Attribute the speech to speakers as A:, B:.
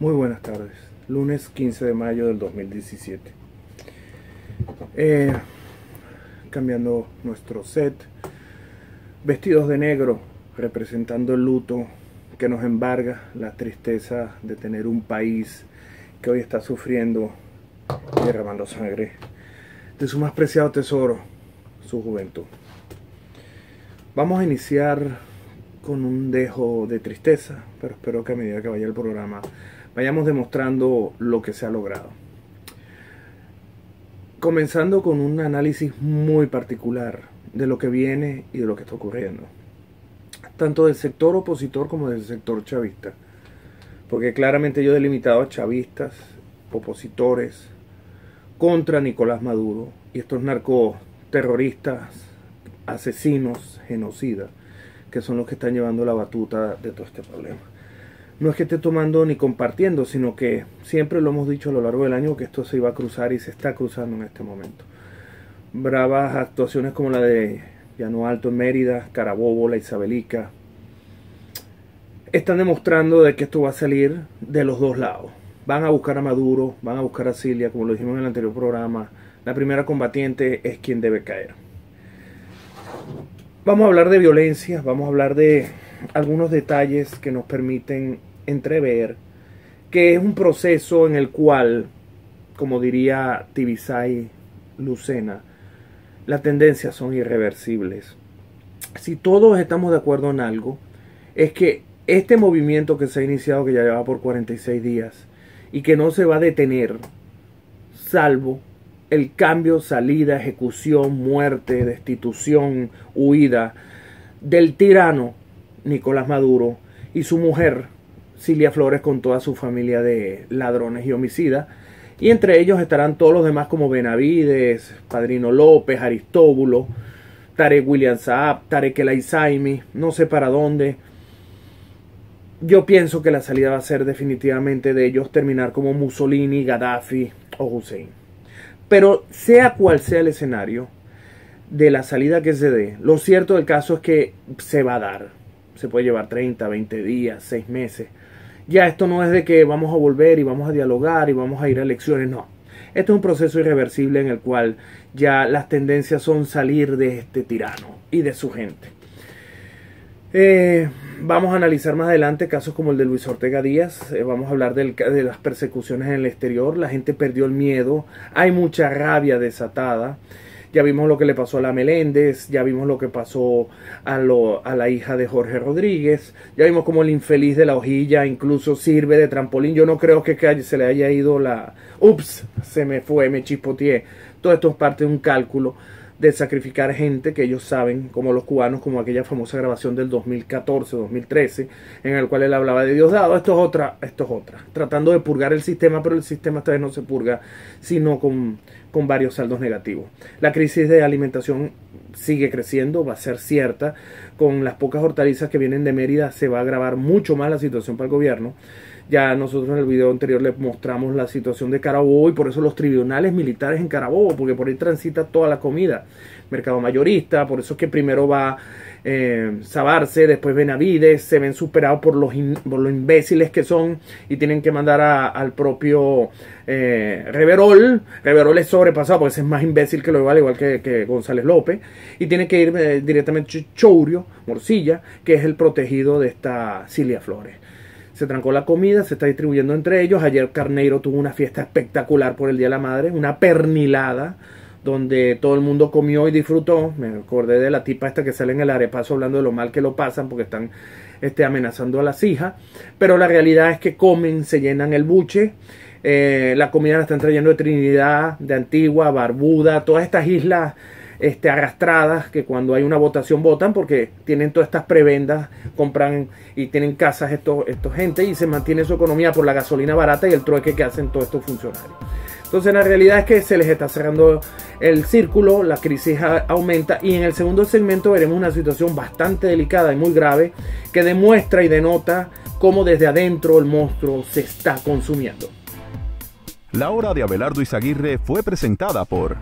A: Muy buenas tardes. Lunes 15 de mayo del 2017. Eh, cambiando nuestro set. Vestidos de negro, representando el luto que nos embarga, la tristeza de tener un país que hoy está sufriendo y derramando sangre de su más preciado tesoro, su juventud. Vamos a iniciar con un dejo de tristeza, pero espero que a medida que vaya el programa vayamos demostrando lo que se ha logrado. Comenzando con un análisis muy particular de lo que viene y de lo que está ocurriendo, tanto del sector opositor como del sector chavista, porque claramente yo he delimitado a chavistas, opositores, contra Nicolás Maduro y estos narcoterroristas, asesinos, genocidas, que son los que están llevando la batuta de todo este problema no es que esté tomando ni compartiendo, sino que siempre lo hemos dicho a lo largo del año que esto se iba a cruzar y se está cruzando en este momento. Bravas actuaciones como la de Llano Alto en Mérida, Carabobo, la Isabelica, están demostrando de que esto va a salir de los dos lados. Van a buscar a Maduro, van a buscar a Cilia, como lo dijimos en el anterior programa. La primera combatiente es quien debe caer. Vamos a hablar de violencia, vamos a hablar de algunos detalles que nos permiten entrever que es un proceso en el cual, como diría Tibisay Lucena, las tendencias son irreversibles. Si todos estamos de acuerdo en algo, es que este movimiento que se ha iniciado, que ya lleva por 46 días, y que no se va a detener, salvo el cambio, salida, ejecución, muerte, destitución, huida del tirano Nicolás Maduro y su mujer, Cilia Flores, con toda su familia de ladrones y homicidas. Y entre ellos estarán todos los demás como Benavides, Padrino López, Aristóbulo, Tarek William Saab, Tarek El no sé para dónde. Yo pienso que la salida va a ser definitivamente de ellos terminar como Mussolini, Gaddafi o Hussein. Pero sea cual sea el escenario de la salida que se dé, lo cierto del caso es que se va a dar se puede llevar 30, 20 días, 6 meses. Ya esto no es de que vamos a volver y vamos a dialogar y vamos a ir a elecciones, no. Esto es un proceso irreversible en el cual ya las tendencias son salir de este tirano y de su gente. Eh, vamos a analizar más adelante casos como el de Luis Ortega Díaz. Eh, vamos a hablar de las persecuciones en el exterior. La gente perdió el miedo. Hay mucha rabia desatada. Ya vimos lo que le pasó a la Meléndez, ya vimos lo que pasó a, lo, a la hija de Jorge Rodríguez, ya vimos como el infeliz de la hojilla incluso sirve de trampolín. Yo no creo que se le haya ido la... Ups, se me fue, me chispoteé. Todo esto es parte de un cálculo de sacrificar gente que ellos saben, como los cubanos, como aquella famosa grabación del 2014-2013, en el cual él hablaba de Dios dado. Esto es otra, esto es otra. Tratando de purgar el sistema, pero el sistema esta vez no se purga, sino con con varios saldos negativos. La crisis de alimentación sigue creciendo, va a ser cierta. Con las pocas hortalizas que vienen de Mérida se va a agravar mucho más la situación para el gobierno. Ya nosotros en el video anterior les mostramos la situación de Carabobo y por eso los tribunales militares en Carabobo, porque por ahí transita toda la comida. Mercado mayorista, por eso es que primero va eh, Sabarse, después Benavides, se ven superados por los, por los imbéciles que son y tienen que mandar al propio eh, Reverol. Reverol es sobrepasado porque es más imbécil que lo igual, igual que, González López. Y tiene que ir eh, directamente Chourio, Morcilla, que es el protegido de esta Cilia Flores. Se trancó la comida, se está distribuyendo entre ellos. Ayer Carneiro tuvo una fiesta espectacular por el Día de la Madre, una pernilada donde todo el mundo comió y disfrutó. Me acordé de la tipa esta que sale en el arepaso hablando de lo mal que lo pasan porque están este, amenazando a las hijas. Pero la realidad es que comen, se llenan el buche. Eh, la comida la están trayendo de Trinidad, de Antigua, Barbuda, todas estas islas este, arrastradas que cuando hay una votación votan porque tienen todas estas prebendas, compran y tienen casas estos, estos gente y se mantiene su economía por la gasolina barata y el trueque que hacen todos estos funcionarios. Entonces la realidad es que se les está cerrando el círculo, la crisis aumenta y en el segundo segmento veremos una situación bastante delicada y muy grave que demuestra y denota cómo desde adentro el monstruo se está consumiendo.
B: La hora de Abelardo Izaguirre fue presentada por